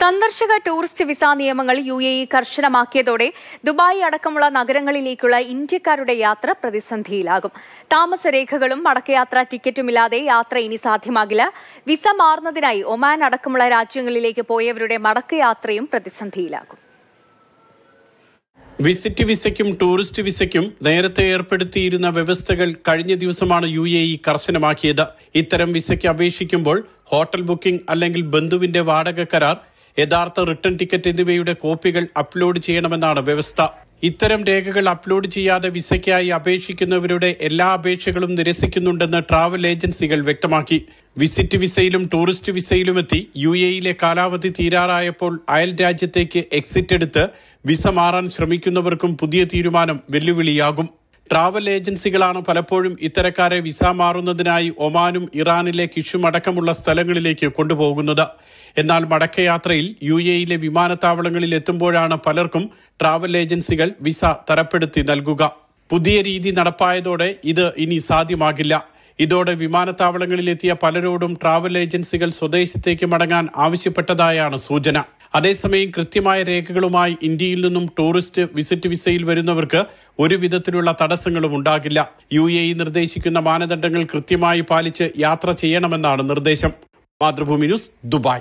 സന്ദർശക tourist visa നിയമങ്ങൾ U A E കർശനമാക്കിയതോടെ ദുബായ് അടക്കമുള്ള നഗരങ്ങളിലേക്കുള്ള ഇന്ത്യക്കാരുടെ യാത്ര പ്രതിസന്ധിയിലാകും. താമസരേഖകളും മടക്കയാത്ര ടിക്കറ്റുമില്ലാതെ യാത്ര ഇനി സാധ്യമാകില്ല. വിസ മാറുന്നതിനായി ഒമാൻ അടക്കമുള്ള രാജ്യങ്ങളിലേക്ക് പോയവരുടെ മടക്കയാത്രയും പ്രതിസന്ധിയിലാകും. വിസിറ്റ് വിസയ്ക്കും ടൂറിസ്റ്റ് വിസയ്ക്കും നേരത്തെ ഏർപ്പെടുത്തിയിരുന്ന വ്യവസ്ഥകൾ കഴിഞ്ഞ ദിവസമാണ് യു എ ഇ കർശനമാക്കിയത്. ഇത്തരം വിസയ്ക്ക് അപേക്ഷിക്കുമ്പോൾ ഹോട്ടൽ ബുക്കിംഗ് അല്ലെങ്കിൽ ബന്ധുവിന്റെ വാടക കരാർ യഥാർത്ഥ റിട്ടേൺ ടിക്കറ്റ് എന്നിവയുടെ കോപ്പികൾ അപ്ലോഡ് ചെയ്യണമെന്നാണ് വ്യവസ്ഥ. ഇത്തരം രേഖകൾ അപ്ലോഡ് ചെയ്യാതെ വിസയ്ക്കായി അപേക്ഷിക്കുന്നവരുടെ എല്ലാ അപേക്ഷകളും നിരസിക്കുന്നുണ്ടെന്ന് ട്രാവൽ ഏജൻസികൾ വ്യക്തമാക്കി. വിസിറ്റ് വിസയിലും ടൂറിസ്റ്റ് വിസയിലുമെത്തി യു എയിലെ കാലാവധി തീരാറായപ്പോൾ അയൽ രാജ്യത്തേക്ക് എക്സിറ്റ് എടുത്ത് വിസ മാറാൻ ശ്രമിക്കുന്നവർക്കും പുതിയ തീരുമാനം വെല്ലുവിളിയാകും. ട്രാവൽ ഏജൻസികളാണ് പലപ്പോഴും ഇത്തരക്കാരെ വിസ മാറുന്നതിനായി ഒമാനും ഇറാനിലെ കിഷും അടക്കമുള്ള സ്ഥലങ്ങളിലേക്ക് കൊണ്ടുപോകുന്നത്. എന്നാൽ മടക്കയാത്രയിൽ യു എയിലെ വിമാനത്താവളങ്ങളിൽ എത്തുമ്പോഴാണ് പലർക്കും ട്രാവൽ ഏജൻസികൾ വിസ തരപ്പെടുത്തി നൽകുക. പുതിയ രീതി നടപ്പായതോടെ ഇത് ഇനി സാധ്യമാകില്ല. ഇതോടെ വിമാനത്താവളങ്ങളിലെത്തിയ പലരോടും ട്രാവൽ ഏജൻസികൾ സ്വദേശത്തേക്ക് മടങ്ങാൻ ആവശ്യപ്പെട്ടതായാണ് സൂചന. അതേസമയം കൃത്യമായ രേഖകളുമായി ഇന്ത്യയിൽ നിന്നും ടൂറിസ്റ്റ് വിസിറ്റ് വിസയിൽ വരുന്നവർക്ക് ഒരു വിധത്തിലുള്ള തടസ്സങ്ങളും ഉണ്ടാകില്ല. യു എ ഇ നിർദ്ദേശിക്കുന്ന മാനദണ്ഡങ്ങൾ കൃത്യമായി പാലിച്ച് യാത്ര ചെയ്യണമെന്നാണ് നിർദ്ദേശം. Mathrubhumi news Dubai.